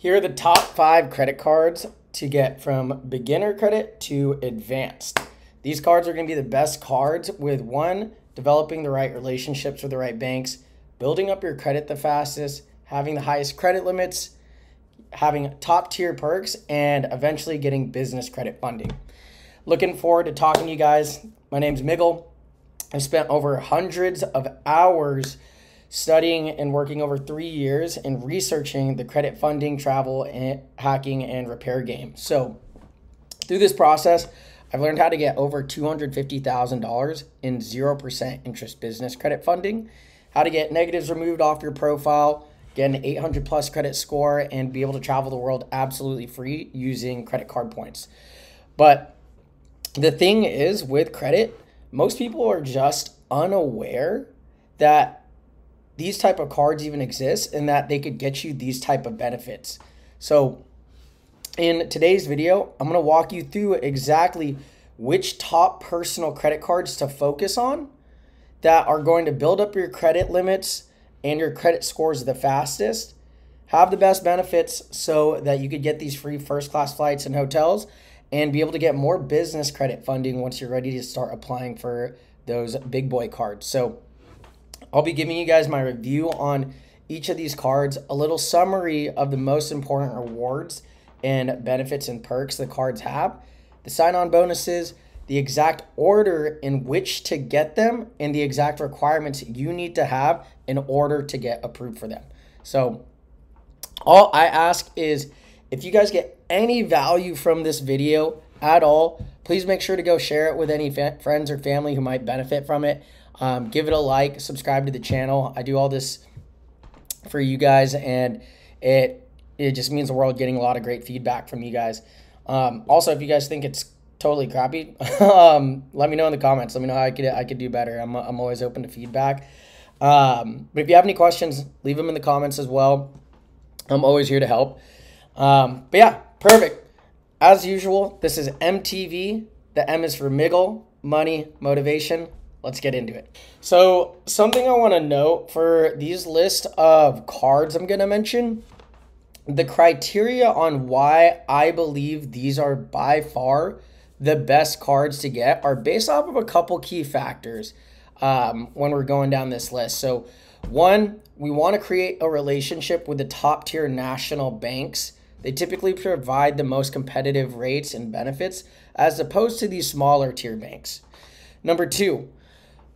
Here are the top five credit cards to get from beginner credit to advanced. These cards are going to be the best cards with one, developing the right relationships with the right banks, building up your credit the fastest, having the highest credit limits, having top tier perks, and eventually getting business credit funding. Looking forward to talking to you guys. My name's Miggle. I've spent over hundreds of hours studying and working over three years and researching the credit funding, travel, and hacking, and repair game. So, through this process, I've learned how to get over $250,000 in 0% interest business credit funding, how to get negatives removed off your profile, get an 800 plus credit score, and be able to travel the world absolutely free using credit card points. But the thing is, with credit, most people are just unaware that these type of cards even exist and that they could get you these type of benefits. So in today's video, I'm going to walk you through exactly which top personal credit cards to focus on that are going to build up your credit limits and your credit scores the fastest, have the best benefits so that you could get these free first class flights and hotels and be able to get more business credit funding once you're ready to start applying for those big boy cards. So I'll be giving you guys my review on each of these cards, a little summary of the most important rewards and benefits and perks the cards have, the sign on bonuses, the exact order in which to get them, and the exact requirements you need to have in order to get approved for them. So, all I ask is if you guys get any value from this video at all, please make sure to go share it with any friends or family who might benefit from it. Um, give it a like, subscribe to the channel. I do all this for you guys, and it it just means the world getting a lot of great feedback from you guys. Um, also, if you guys think it's totally crappy, um, let me know in the comments. Let me know how I could I could do better. I'm I'm always open to feedback. Um, but if you have any questions, leave them in the comments as well. I'm always here to help. Um, but yeah, perfect. As usual, this is MTV. The M is for Miggle, money, motivation. Let's get into it. So, something I want to note for these list of cards I'm going to mention, the criteria on why I believe these are by far the best cards to get are based off of a couple key factors um, when we're going down this list. So, one, we want to create a relationship with the top tier national banks. They typically provide the most competitive rates and benefits as opposed to these smaller tier banks. Number two,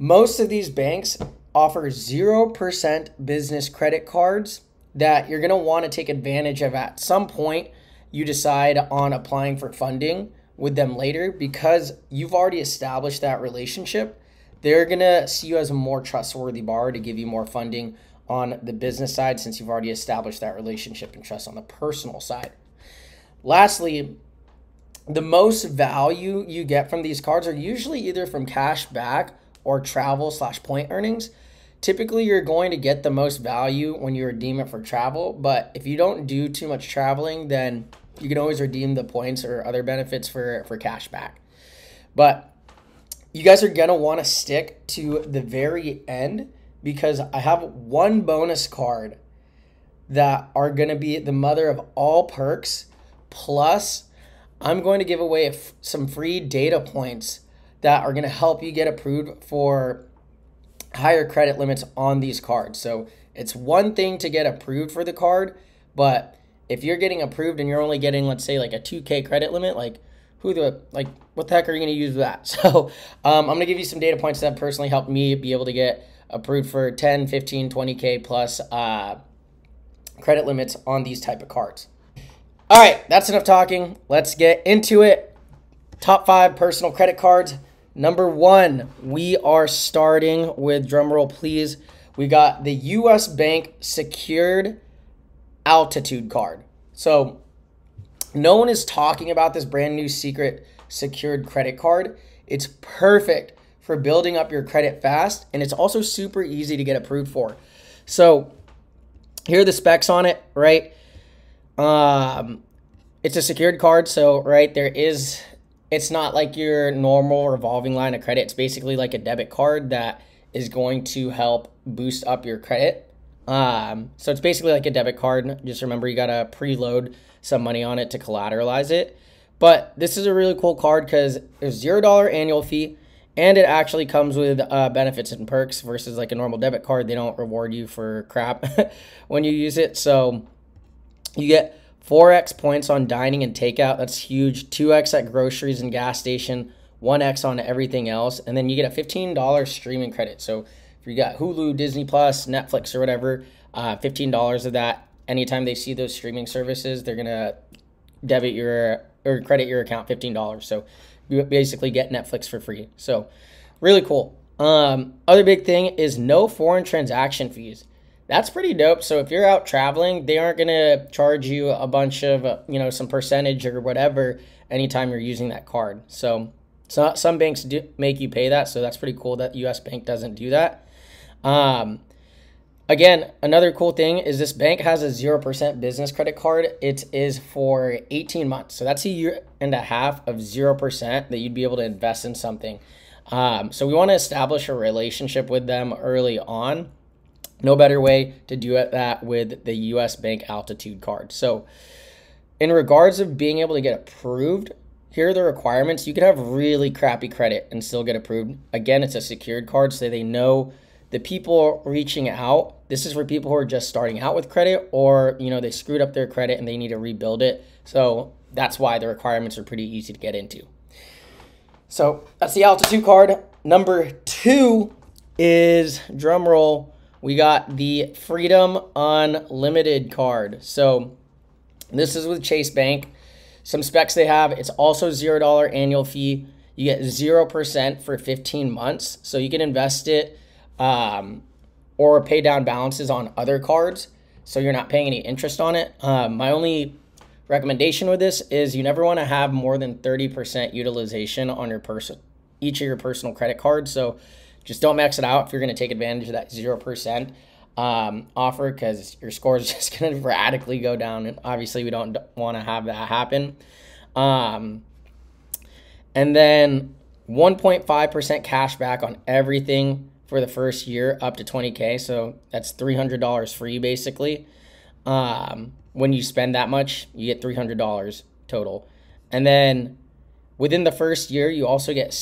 most of these banks offer 0% business credit cards that you're going to want to take advantage of at some point. You decide on applying for funding with them later because you've already established that relationship. They're going to see you as a more trustworthy borrower to give you more funding on the business side since you've already established that relationship and trust on the personal side. Lastly, the most value you get from these cards are usually either from cash back or travel slash point earnings, typically you're going to get the most value when you redeem it for travel. But if you don't do too much traveling, then you can always redeem the points or other benefits for, for cash back. But you guys are going to want to stick to the very end because I have one bonus card that are going to be the mother of all perks. Plus, I'm going to give away some free data points that are going to help you get approved for higher credit limits on these cards. So it's one thing to get approved for the card, but if you're getting approved and you're only getting, let's say, like a 2K credit limit, like who the like what the heck are you going to use that? So um, I'm going to give you some data points that personally helped me be able to get approved for 10, 15, 20K plus uh, credit limits on these type of cards. All right, that's enough talking. Let's get into it. Top five personal credit cards. Number one, we are starting with drumroll, please. We got the U.S. Bank secured altitude card. So, no one is talking about this brand new secret secured credit card. It's perfect for building up your credit fast, and it's also super easy to get approved for. So, here are the specs on it, right? Um, it's a secured card, so right there is it's not like your normal revolving line of credit. It's basically like a debit card that is going to help boost up your credit Um, so it's basically like a debit card. Just remember you gotta preload some money on it to collateralize it. But this is a really cool card because there's zero dollar annual fee, and it actually comes with uh, benefits and perks versus like a normal debit card. They don't reward you for crap when you use it. So you get 4x points on dining and takeout. That's huge. 2x at groceries and gas station. 1x on everything else. And then you get a $15 streaming credit. So if you got Hulu, Disney Plus, Netflix, or whatever, uh, $15 of that. Anytime they see those streaming services, they're going to debit your or credit your account $15. So you basically get Netflix for free. So really cool. Um, other big thing is no foreign transaction fees. That's pretty dope. So if you're out traveling, they aren't gonna charge you a bunch of uh, you know some percentage or whatever anytime you're using that card. So, so some banks do make you pay that. So that's pretty cool that U.S. Bank doesn't do that. Um, again, another cool thing is this bank has a 0% business credit card. It is for 18 months. So that's a year and a half of 0% that you'd be able to invest in something. Um, so we want to establish a relationship with them early on. No better way to do it that with the US Bank Altitude card. So in regards of being able to get approved, here are the requirements. You could have really crappy credit and still get approved. Again, it's a secured card, so they know the people reaching out this is for people who are just starting out with credit or you know they screwed up their credit and they need to rebuild it so that's why the requirements are pretty easy to get into so that's the altitude card number two is drum roll we got the freedom unlimited card so this is with chase bank some specs they have it's also zero dollar annual fee you get 0% for 15 months so you can invest it um, or pay down balances on other cards so you're not paying any interest on it. Um, my only recommendation with this is you never want to have more than 30% utilization on your person each of your personal credit cards. So just don't max it out if you're going to take advantage of that 0% um, offer because your score is just going to radically go down. And obviously, we don't want to have that happen. Um, and then 1.5% cash back on everything for the first year up to 20K. So that's $300 free basically. Um, when you spend that much, you get $300 total. And then within the first year, you also get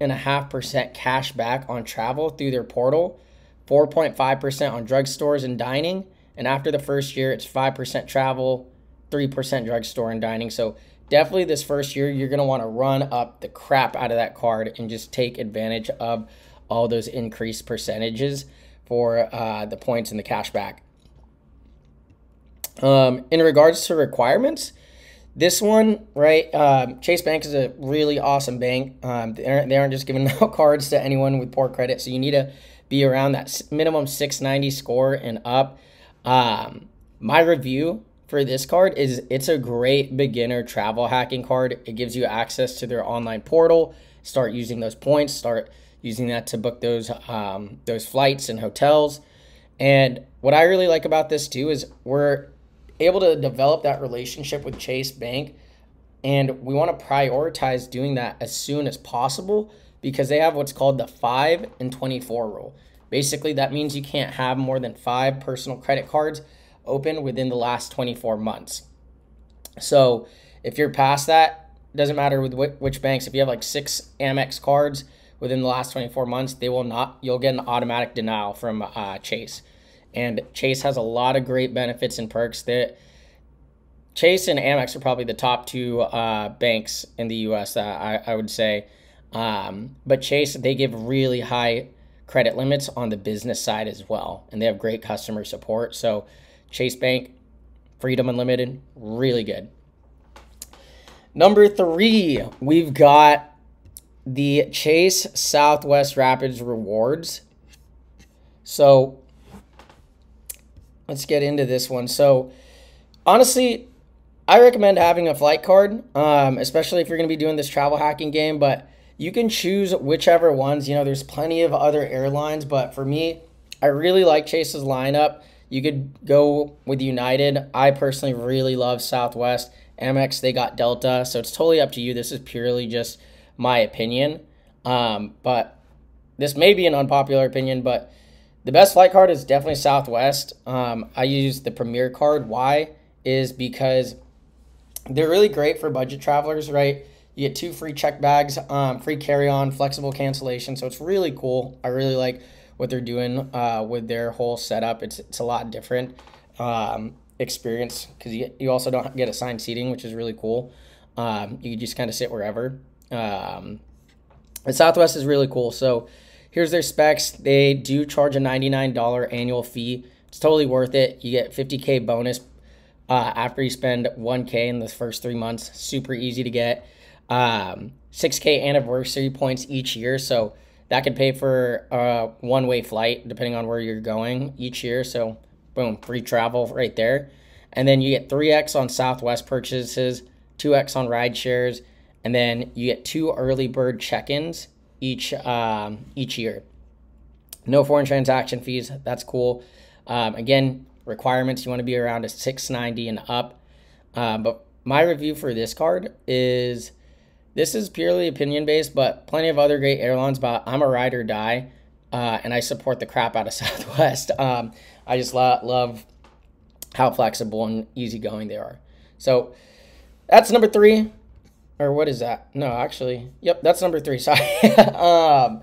6.5% cash back on travel through their portal, 4.5% on drugstores and dining. And after the first year, it's 5% travel, 3% drugstore and dining. So definitely this first year, you're going to want to run up the crap out of that card and just take advantage of all those increased percentages for uh, the points and the cash back. Um, in regards to requirements, this one, right? Um, Chase Bank is a really awesome bank. Um, they, aren't, they aren't just giving out cards to anyone with poor credit, so you need to be around that minimum 690 score and up. Um, my review for this card is it's a great beginner travel hacking card. It gives you access to their online portal. Start using those points. Start using that to book those um, those flights and hotels. And what I really like about this too is we're able to develop that relationship with Chase Bank, and we want to prioritize doing that as soon as possible because they have what's called the five and twenty four rule. Basically, that means you can't have more than five personal credit cards open within the last 24 months. So if you're past that, doesn't matter with which banks. If you have like six Amex cards, within the last 24 months, they will not, you'll get an automatic denial from uh, Chase. And Chase has a lot of great benefits and perks that Chase and Amex are probably the top two uh, banks in the US, uh, I, I would say. Um, but Chase, they give really high credit limits on the business side as well. And they have great customer support. So Chase Bank, Freedom Unlimited, really good. Number three, we've got the Chase Southwest Rapids rewards. So let's get into this one. So honestly, I recommend having a flight card, um, especially if you're going to be doing this travel hacking game. But you can choose whichever ones. You know, there's plenty of other airlines, but for me, I really like Chase's lineup. You could go with United. I personally really love Southwest. Amex, they got Delta, so it's totally up to you. This is purely just my opinion. Um, but this may be an unpopular opinion, but the best flight card is definitely Southwest. Um, I use the Premier card. Why? Is because they're really great for budget travelers, right? You get two free check bags, um, free carry on, flexible cancellation. So it's really cool. I really like what they're doing uh, with their whole setup. It's, it's a lot different um, experience because you, you also don't get assigned seating, which is really cool. Um, you just kind of sit wherever. Um, but Southwest is really cool. So here's their specs. They do charge a $99 annual fee. It's totally worth it. You get 50K bonus uh, after you spend 1K in the first three months. Super easy to get. Um, 6K anniversary points each year. So that could pay for a one way flight depending on where you're going each year. So, boom, free travel right there. And then you get 3x on Southwest purchases, 2x on ride shares, and then you get two early bird check ins each, um, each year. No foreign transaction fees. That's cool. Um, again, requirements you want to be around a 690 and up. Uh, but my review for this card is this is purely opinion based, but plenty of other great airlines. But I'm a ride or die, uh, and I support the crap out of Southwest. Um, I just lo- love how flexible and easygoing they are. So that's number three, or what is that? No, actually, yep, that's number three. Sorry. um,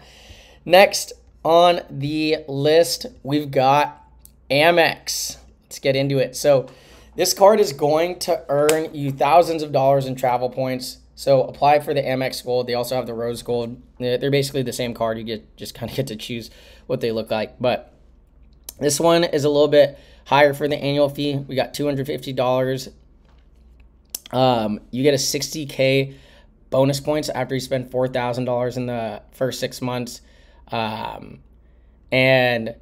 next on the list, we've got Amex. Let's get into it. So this card is going to earn you thousands of dollars in travel points so apply for the Amex Gold. They also have the Rose Gold. They're basically the same card. You get just kind of get to choose what they look like. But this one is a little bit higher for the annual fee. We got two hundred fifty dollars. Um, you get a sixty k bonus points after you spend four thousand dollars in the first six months, um, and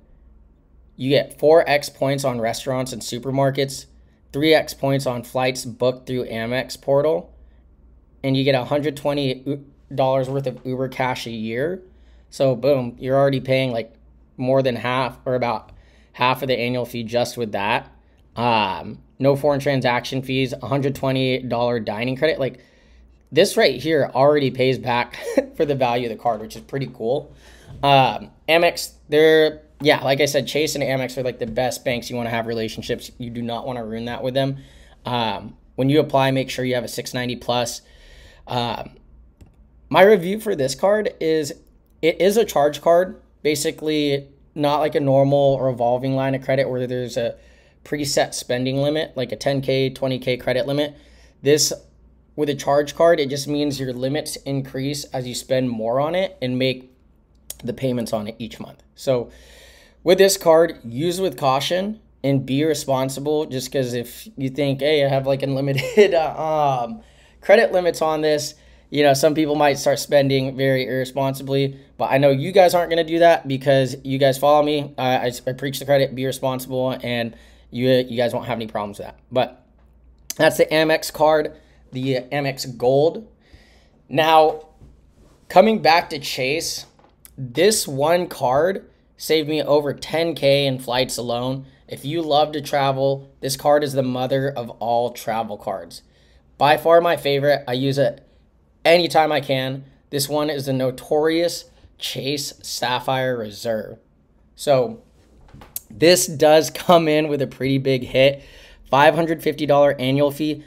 you get four x points on restaurants and supermarkets, three x points on flights booked through Amex portal and you get $120 worth of Uber cash a year. So, boom, you're already paying like more than half or about half of the annual fee just with that. Um, no foreign transaction fees, $120 dining credit. Like this right here already pays back for the value of the card, which is pretty cool. Um, Amex, they're, yeah, like I said, Chase and Amex are like the best banks you want to have relationships. You do not want to ruin that with them. Um, when you apply, make sure you have a 690 plus. Um, my review for this card is it is a charge card, basically not like a normal revolving line of credit where there's a preset spending limit, like a 10K, 20K credit limit. This, with a charge card, it just means your limits increase as you spend more on it and make the payments on it each month. So, with this card, use with caution and be responsible just because if you think, hey, I have like unlimited um, credit limits on this. You know, some people might start spending very irresponsibly, but I know you guys aren't going to do that because you guys follow me. I, I, I preach the credit, be responsible, and you you guys won't have any problems with that. But that's the Amex card, the Amex Gold. Now, coming back to Chase, this one card saved me over 10K in flights alone. If you love to travel, this card is the mother of all travel cards. By far my favorite. I use it anytime I can. This one is the notorious Chase Sapphire Reserve. So this does come in with a pretty big hit. $550 annual fee,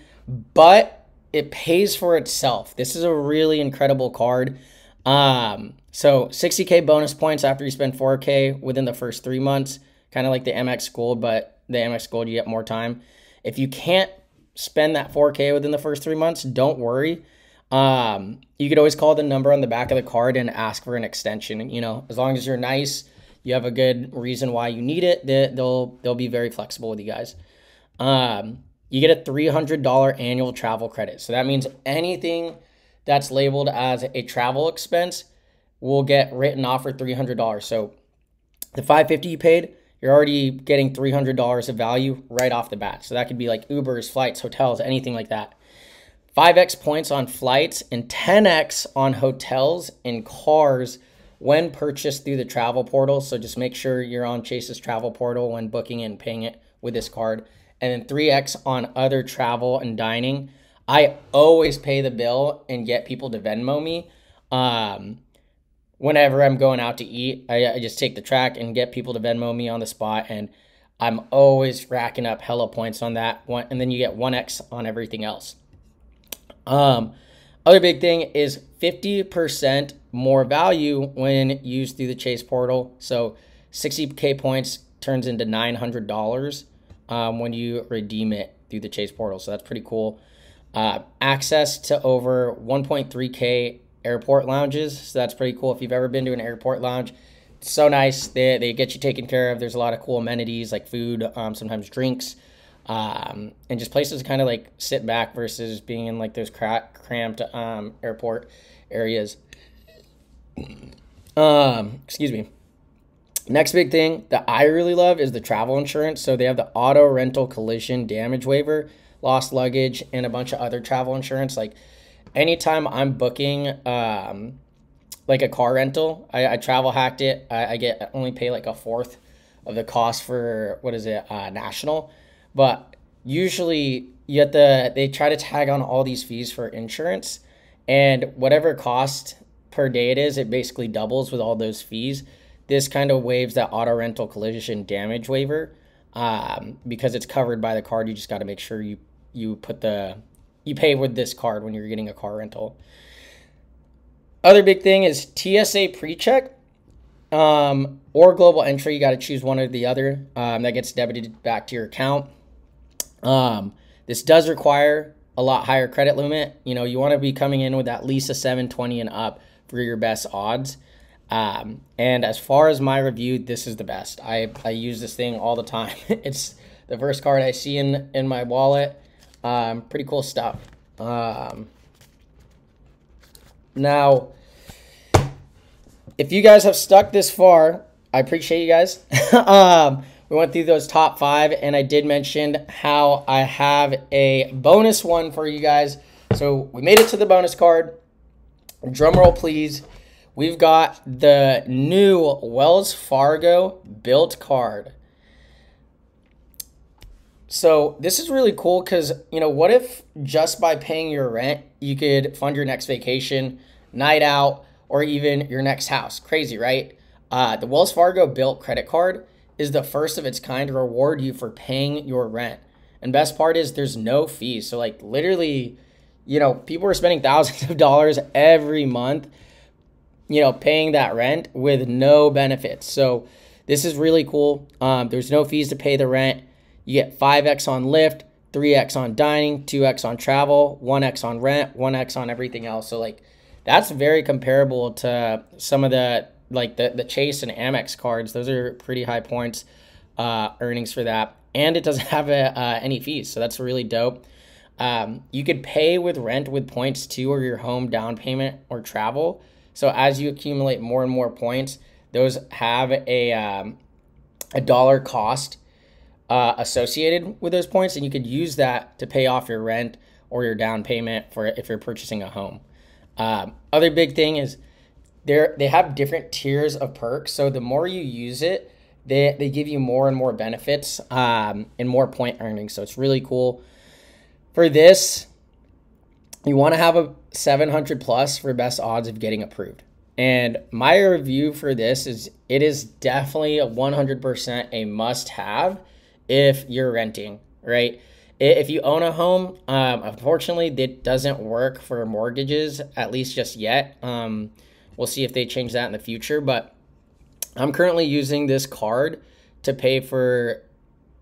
but it pays for itself. This is a really incredible card. Um, so 60k bonus points after you spend 4k within the first three months, kind of like the Amex Gold, but the Amex Gold you get more time. If you can't spend that 4K within the first three months, don't worry. Um, you could always call the number on the back of the card and ask for an extension. You know, as long as you're nice, you have a good reason why you need it. They'll they'll be very flexible with you guys. Um, you get a three hundred dollar annual travel credit. So that means anything that's labeled as a travel expense will get written off for three hundred dollars. So the five fifty you paid you're already getting $300 of value right off the bat. So that could be like Ubers, flights, hotels, anything like that. 5x points on flights and 10x on hotels and cars when purchased through the travel portal. So just make sure you're on Chase's travel portal when booking and paying it with this card. And then 3x on other travel and dining. I always pay the bill and get people to Venmo me. Um, whenever I'm going out to eat, I, I just take the track and get people to Venmo me on the spot. And I'm always racking up hella points on that one. And then you get 1x on everything else. Um, other big thing is 50% more value when used through the Chase portal. So 60K points turns into $900 um, when you redeem it through the Chase portal. So that's pretty cool. Uh, access to over 1.3K airport lounges. So that's pretty cool. If you've ever been to an airport lounge, it's so nice. They, they get you taken care of. There's a lot of cool amenities like food, um, sometimes drinks, um, and just places to kind of like sit back versus being in like those cra- cramped um, airport areas. Um, excuse me. Next big thing that I really love is the travel insurance. So they have the auto rental collision damage waiver, lost luggage, and a bunch of other travel insurance. Like anytime I'm booking um, like a car rental, I, I travel hacked it. I, I, get only pay like a fourth of the cost for what is it uh, national, but usually you have they try to tag on all these fees for insurance, and whatever cost per day it is, it basically doubles with all those fees. This kind of waives that auto rental collision damage waiver um, because it's covered by the card. You just got to make sure you you put the you pay with this card when you're getting a car rental. Other big thing is TSA pre-check um, or global entry. You got to choose one or the other. Um, that gets debited back to your account. Um, this does require a lot higher credit limit. You know, you want to be coming in with at least a 720 and up for your best odds. Um, and as far as my review, this is the best. I, I use this thing all the time. it's the first card I see in, in my wallet. Um, pretty cool stuff. Um, now, if you guys have stuck this far, I appreciate you guys. um, we went through those top five, and I did mention how I have a bonus one for you guys. So we made it to the bonus card. Drum roll, please. We've got the new Wells Fargo Bilt card. So this is really cool because, you know, what if just by paying your rent, you could fund your next vacation, night out, or even your next house? Crazy, right? Uh, the Wells Fargo Bilt credit card is the first of its kind to reward you for paying your rent. And best part is there's no fees. So like literally, you know, people are spending thousands of dollars every month, you know, paying that rent with no benefits. So this is really cool. Um, there's no fees to pay the rent. You get 5x on Lyft, 3x on dining, 2x on travel, 1x on rent, 1x on everything else. So like that's very comparable to some of the like the, the Chase and Amex cards. Those are pretty high points uh, earnings for that. And it doesn't have a, uh, any fees. So that's really dope. Um, you could pay with rent with points too, or your home down payment or travel. So as you accumulate more and more points, those have a, um, a dollar cost uh, associated with those points, and you could use that to pay off your rent or your down payment for if you're purchasing a home. Um, other big thing is they they have different tiers of perks. So the more you use it, they they give you more and more benefits um, and more point earnings. So it's really cool. For this, you want to have a 700 plus for best odds of getting approved. And my review for this is it is definitely a 100% a must have if you're renting, right? If you own a home, um, unfortunately, it doesn't work for mortgages, at least just yet. Um, we'll see if they change that in the future. But I'm currently using this card to pay for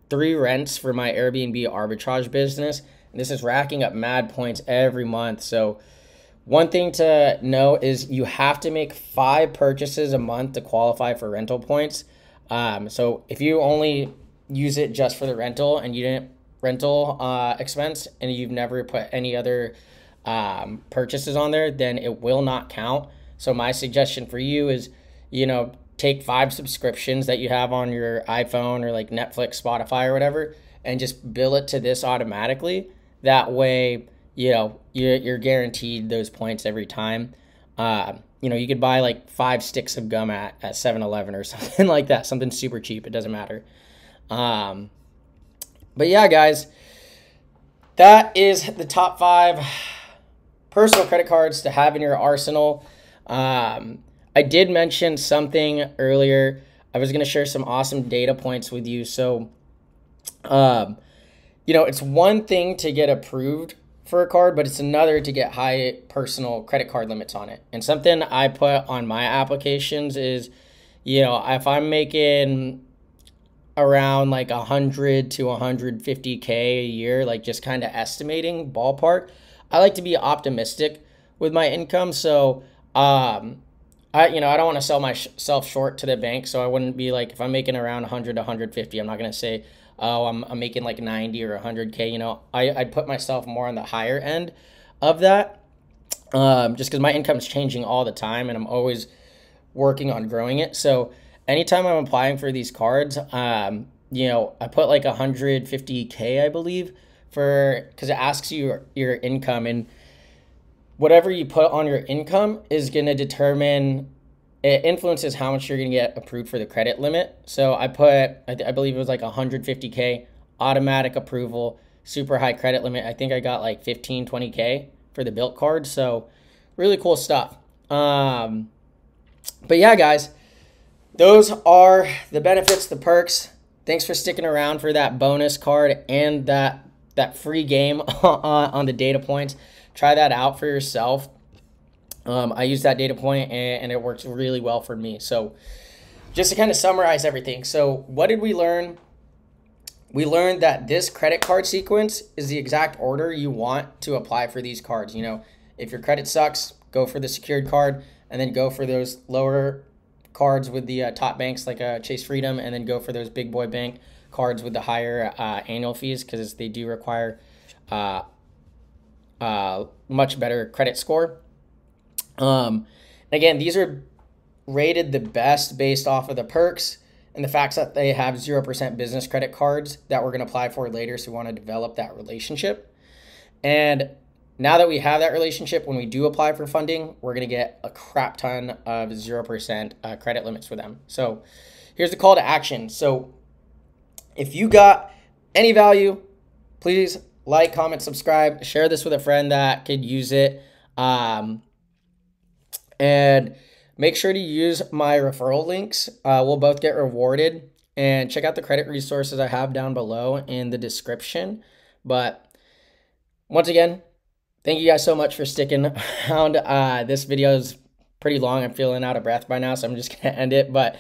three rents for my Airbnb arbitrage business. This is racking up mad points every month. So, one thing to know is you have to make five purchases a month to qualify for rental points. Um, so, if you only use it just for the rental and you didn't rental uh, expense and you've never put any other um, purchases on there, then it will not count. So my suggestion for you is, you know, take five subscriptions that you have on your iPhone or like Netflix, Spotify, or whatever, and just bill it to this automatically. That way, you know, you're, you're guaranteed those points every time. Uh, you know, you could buy like five sticks of gum at, at 7 Eleven or something like that, something super cheap. It doesn't matter. Um, but yeah, guys, that is the top five personal credit cards to have in your arsenal. Um, I did mention something earlier. I was going to share some awesome data points with you. So, um, you know, it's one thing to get approved for a card, but it's another to get high personal credit card limits on it. And something I put on my applications is, you know, if I'm making around like 100 to 150k a year, like just kind of estimating ballpark, I like to be optimistic with my income. So, um, I you know I don't want to sell myself short to the bank, so I wouldn't be like if I'm making around 100 to 150, I'm not gonna say oh I'm, I'm making like 90 or 100k. You know I I'd put myself more on the higher end of that, um, just because my income is changing all the time and I'm always working on growing it. So anytime I'm applying for these cards, um, you know I put like 150k I believe for because it asks you your, your income and whatever you put on your income is going to determine it influences how much you're going to get approved for the credit limit. So I put, I, I, believe it was like 150K automatic approval, super high credit limit. I think I got like 15, 20K for the Bilt card. So really cool stuff. Um, but yeah, guys, those are the benefits, the perks. Thanks for sticking around for that bonus card and that, that free game on the data points try that out for yourself. Um, I use that data point and, and it works really well for me. So, just to kind of summarize everything. So, what did we learn? We learned that this credit card sequence is the exact order you want to apply for these cards. You know, if your credit sucks, go for the secured card and then go for those lower cards with the uh, top banks like uh, Chase Freedom and then go for those big boy bank cards with the higher uh, annual fees because they do require uh, uh, much better credit score. Um, again, these are rated the best based off of the perks and the fact that they have 0% business credit cards that we're going to apply for later. So we want to develop that relationship. And now that we have that relationship, when we do apply for funding, we're going to get a crap ton of 0% uh, credit limits for them. So here's the call to action. So if you got any value, please like, comment, subscribe, share this with a friend that could use it. Um, and make sure to use my referral links. Uh, we'll both get rewarded. And check out the credit resources I have down below in the description. But once again, thank you guys so much for sticking around. Uh, this video is pretty long. I'm feeling out of breath by now, so I'm just going to end it. But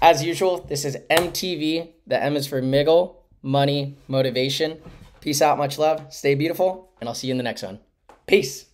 as usual, this is MTV. The M is for Miggle, Money, Motivation. Peace out, much love, stay beautiful, and I'll see you in the next one. Peace.